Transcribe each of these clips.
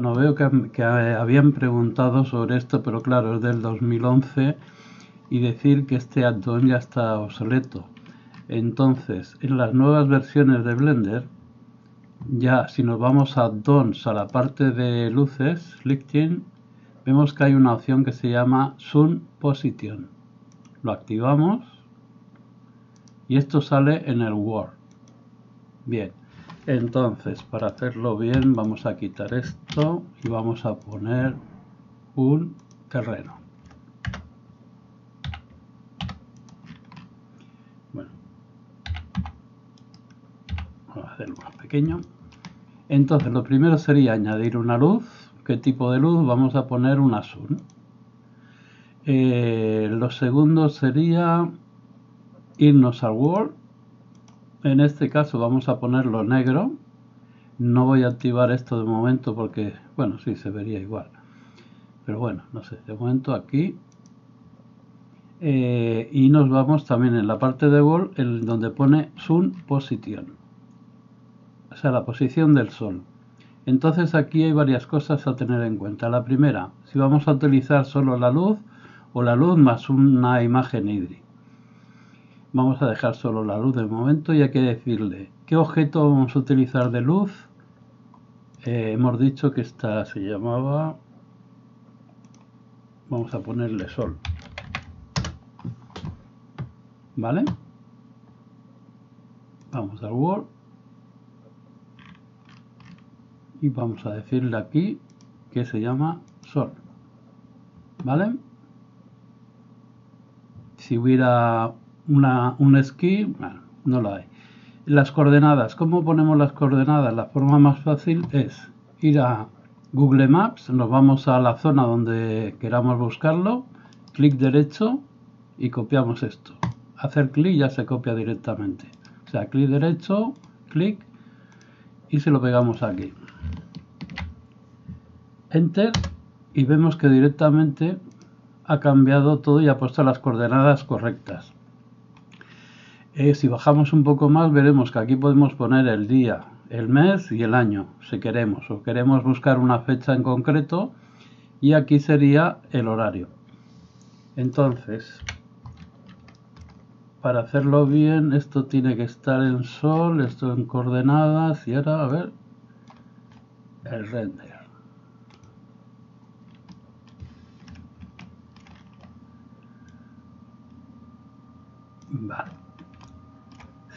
No veo que, habían preguntado sobre esto, pero claro, es del 2011 y decir que este addon ya está obsoleto. Entonces, en las nuevas versiones de Blender, ya si nos vamos a addons a la parte de luces, lighting, vemos que hay una opción que se llama Sun Position. Lo activamos y esto sale en el Word. Bien, entonces, para hacerlo bien, vamos a quitar esto y vamos a poner un terreno. Bueno, vamos a hacerlo más pequeño. Entonces, lo primero sería añadir una luz. ¿Qué tipo de luz? Vamos a poner un azul. Eh, lo segundo sería irnos al Word en este caso vamos a ponerlo negro. No voy a activar esto de momento porque bueno sí se vería igual. Pero bueno no sé de momento aquí. Eh, y nos vamos también en la parte de Wall el, donde pone Sun Position. O sea la posición del sol. Entonces aquí hay varias cosas a tener en cuenta. La primera si vamos a utilizar solo la luz o la luz más una imagen hídrica Vamos a dejar solo la luz de momento y hay que decirle qué objeto vamos a utilizar de luz. Eh, hemos dicho que esta se llamaba... Vamos a ponerle sol. ¿Vale? Vamos al Word. Y vamos a decirle aquí que se llama sol. ¿Vale? Si hubiera una, un esquí, no lo hay. Las coordenadas, ¿cómo ponemos las coordenadas? La forma más fácil es ir a Google Maps, nos vamos a la zona donde queramos buscarlo, clic derecho y copiamos esto. Hacer clic ya se copia directamente. O sea, clic derecho, clic y se lo pegamos aquí. Enter y vemos que directamente ha cambiado todo y ha puesto las coordenadas correctas. Eh, si bajamos un poco más veremos que aquí podemos poner el día, el mes y el año, si queremos, o queremos buscar una fecha en concreto y aquí sería el horario. Entonces, para hacerlo bien, esto tiene que estar en sol, esto en coordenadas y ahora, a ver, el render. Vale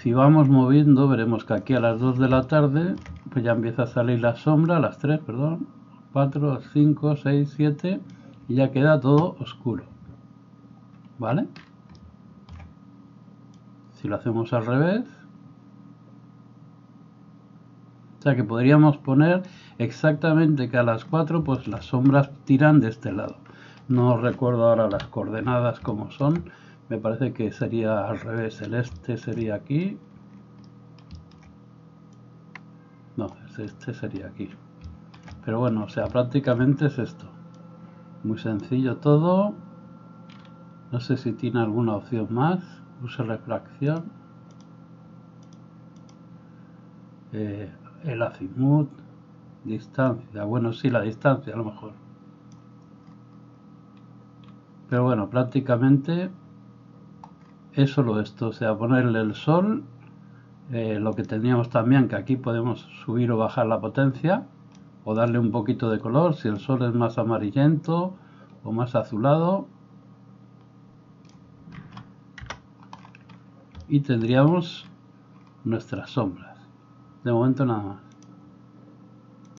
si vamos moviendo veremos que aquí a las 2 de la tarde pues ya empieza a salir la sombra, a las 3, perdón, 4, 5, 6, 7 y ya queda todo oscuro. ¿Vale? Si lo hacemos al revés, o sea que podríamos poner exactamente que a las 4 pues las sombras tiran de este lado. No recuerdo ahora las coordenadas como son, me parece que sería al revés el este sería aquí. No este sería aquí. Pero bueno o sea prácticamente es esto. Muy sencillo todo. No sé si tiene alguna opción más. Use refracción. Eh, el azimut distancia. Bueno sí la distancia a lo mejor. Pero bueno prácticamente es solo esto, o sea, ponerle el sol, eh, lo que teníamos también, que aquí podemos subir o bajar la potencia, o darle un poquito de color, si el sol es más amarillento o más azulado. Y tendríamos nuestras sombras. De momento nada más.